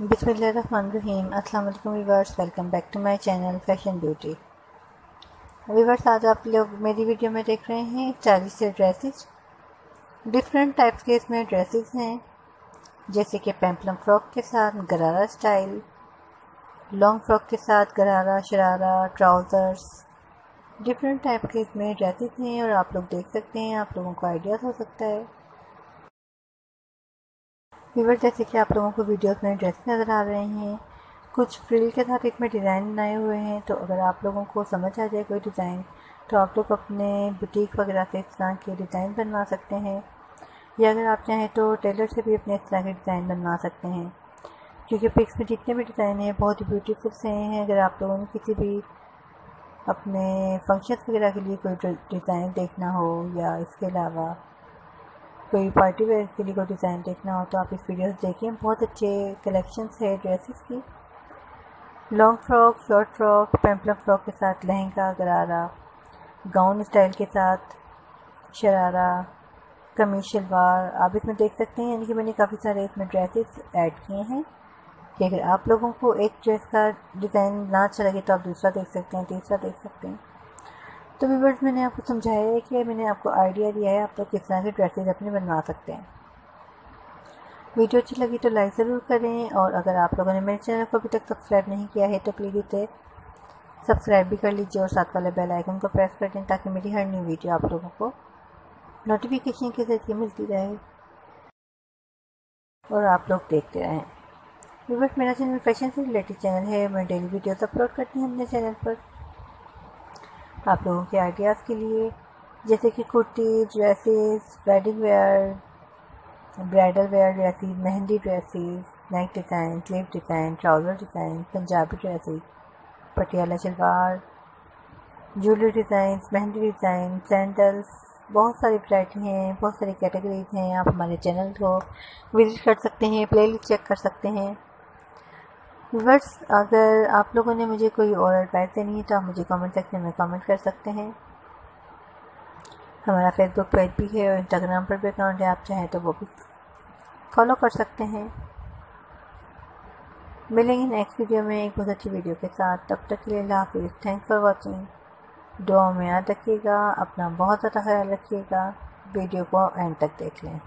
बिस्मिल्लाहिर्रहमानिर्रहीम। अस्सलाम वालेकुम viewers welcome back to my channel fashion beauty. Viewers आज आप लोग मेरी वीडियो में देख रहे हैं चालीस से ड्रेसेस। डिफरेंट टाइप्स के इसमें ड्रेसेस हैं, जैसे कि पेम्पलम फ्रॉक के साथ गरारा स्टाइल, लॉन्ग फ्रॉक के साथ गरारा, शरारा, ट्राउज़र्स। डिफरेंट टाइप के इसमें ड्रेसेस हैं और आप लोग देख सकते हैं, आप लोगों को आइडियाज़ हो सकता है। वीवर जैसे कि आप लोगों को वीडियोस में ड्रेस नज़र आ रहे हैं। कुछ फ्रिल के साथ इसमें डिज़ाइन बनाए हुए हैं तो अगर आप लोगों को समझ आ जाए कोई डिज़ाइन तो आप लोग अपने बुटीक वगैरह से इस तरह के डिज़ाइन बनवा सकते हैं। या अगर आप चाहें तो टेलर से भी अपने इस तरह के डिज़ाइन बनवा सकते हैं। क्योंकि पिक्स में जितने भी डिज़ाइन हैं, बहुत ही ब्यूटीफुल से हैं। अगर आप लोगों ने किसी भी अपने फ़ंक्शन वगैरह के लिए कोई डिज़ाइन देखना हो या इसके अलावा कोई पार्टी वेयर के लिए कोई डिज़ाइन देखना हो तो आप इस वीडियो देखिए। बहुत अच्छे कलेक्शन है ड्रेसेस की। Long frock short frock peplum frock के साथ लहंगा, गरारा गाउन स्टाइल के साथ शरारा, कमीज शलवार आप इसमें देख सकते हैं। यानी कि मैंने काफ़ी सारे इसमें ड्रेसेस ऐड किए हैं कि अगर आप लोगों को एक ड्रेस का डिज़ाइन ना अच्छा लगे तो आप दूसरा देख सकते हैं, तीसरा देख सकते हैं। तो व्यूवर्स मैंने आपको समझाया है कि मैंने आपको आइडिया दिया है, आप लोग किस तरह के ड्रेसेज अपने बनवा सकते हैं। वीडियो अच्छी लगी तो लाइक ज़रूर करें और अगर आप लोगों ने मेरे चैनल को अभी तक सब्सक्राइब नहीं किया है तो प्लीज़ इसे सब्सक्राइब भी कर लीजिए और साथ वाले बेल आइकन को प्रेस कर दें ताकि मेरी हर न्यू वीडियो आप लोगों को नोटिफिकेशन के ज़रिए मिलती रहे और आप लोग देखते रहें। व्यूवर्स मेरा चैनल फ़ैशन से रिलेटेड चैनल है। मैं डेली वीडियोस अपलोड करती हूँ अपने चैनल पर। आप लोगों के आइडियाज़ के लिए, जैसे कि kurti dresses wedding wear, bridal wear dresses, mehndi dresses, neck design, sleeve design, trouser design, Punjabi dresses, Patiala salwar jewellery design mehndi design, sandals, बहुत सारी वैरायटी हैं, बहुत सारी कैटेगरीज हैं, आप हमारे चैनल को विज़िट कर सकते हैं प्लेलिस्ट चेक कर सकते हैं। वर्स अगर आप लोगों ने मुझे कोई और एडवाइस देनी है तो आप मुझे कमेंट सेक्शन में कमेंट कर सकते हैं। हमारा फेसबुक पेज भी है और इंस्टाग्राम पर भी अकाउंट है, आप चाहें तो वो भी फॉलो कर सकते हैं। मिलेंगे नेक्स्ट वीडियो में एक बहुत अच्छी वीडियो के साथ। तब तक के लिए थैंक्स फॉर वॉचिंग दुआ में याद रखिएगा, अपना बहुत ज़्यादा ख्याल रखिएगा। वीडियो को एंड तक देख लें।